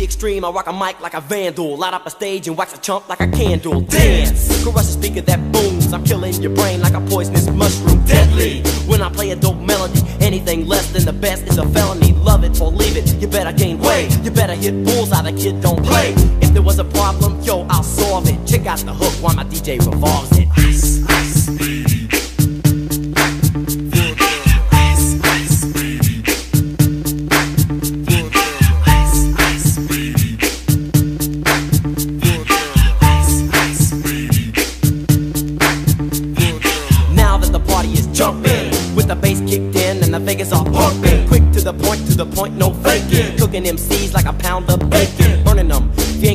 The extreme, I rock a mic like a vandal. Light up a stage and wax a chump like a candle. Dance! Crush a speaker that booms. I'm killing your brain like a poisonous mushroom. Deadly! When I play a dope melody, anything less than the best is a felony. Love it or leave it, you better gain weight. You better hit bullseye, the kid don't play. If there was a problem, yo, I'll solve it. Check out the hook while my DJ revolves it. Ice, jumping, with the bass kicked in and the Vegas are pumping. Quick to the point, to the point, no faking. Cooking MCs like a pound of bacon. Burning them,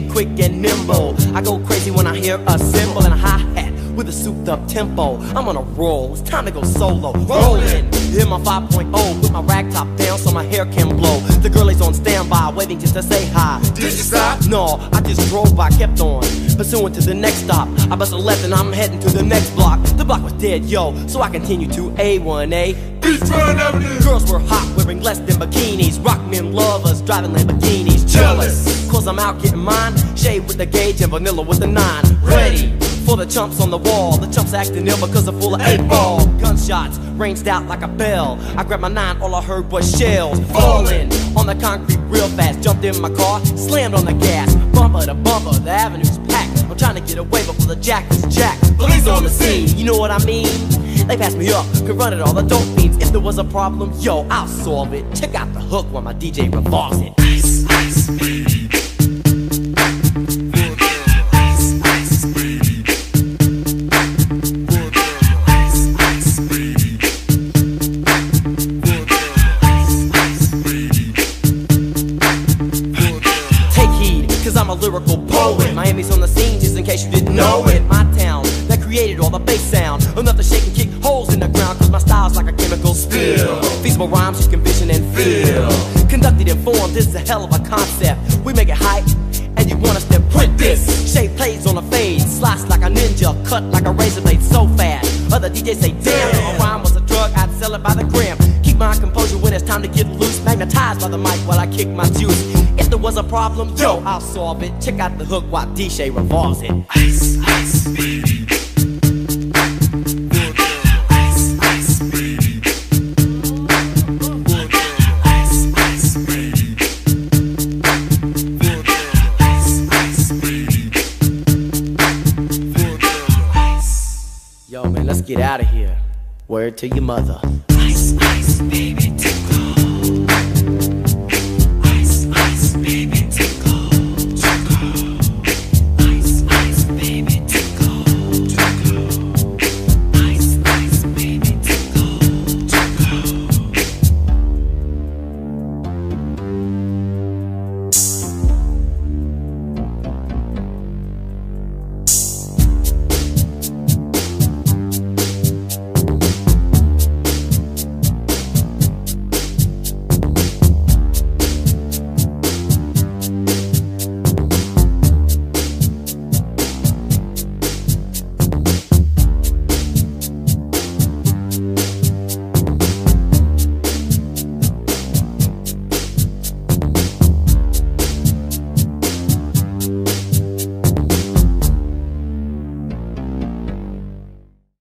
quick and nimble. I go crazy when I hear a cymbal and a hi hat with a souped up tempo. I'm on a roll, it's time to go solo. Rolling, hit my 5.0, put my rag top down so my hair can blow. The girl is on standby, waiting just to say hi. Did you stop? No, I just drove by, kept on. Pursuing to the next stop. I bust a left and I'm heading to the next block. The block was dead, yo, so I continue to A1A. Beachfront Avenue. Girls were hot, wearing less than bikinis. Rockman lovers, driving Lamborghinis. Jealous, cause I'm out getting mine. Shay with the gauge and vanilla with the nine. Ready for the chumps on the wall. The chumps acting ill because they're full of eight ball. Gunshots ranged out like a bell. I grabbed my nine, all I heard was shells falling on the concrete real fast. Jumped in my car, slammed on the gas. Bumper to bumper, the avenue's packed. I'm trying to get away before the jack is jacked. Police on the scene, you know what I mean? They passed me up, could run it all the dope fiends. If there was a problem, yo, I'll solve it. Check out the hook while my DJ revolves it. Ice, ice. Ice, lyrical poet. Miami's on the scene, just in case you didn't know it. My town that created all the bass sound. Enough to shake and kick holes in the ground, cause my style's like a chemical spill. Feasible rhymes you can vision and feel. Conducted in form, this is a hell of a concept. We make it hype, and you want us to print this. Shape plays on a fade, slice like a ninja, cut like a razor blade so fast. Other DJs say, damn, if a rhyme was a drug, I'd sell it by the gram. My composure when it's time to get loose. Magnetized by the mic while I kick my juice. If there was a problem, yo, I'll solve it. Check out the hook while DJ revolves it. Ice, ice, baby. Yo, man, let's get out of here. Word to your mother. Ice, ice, baby.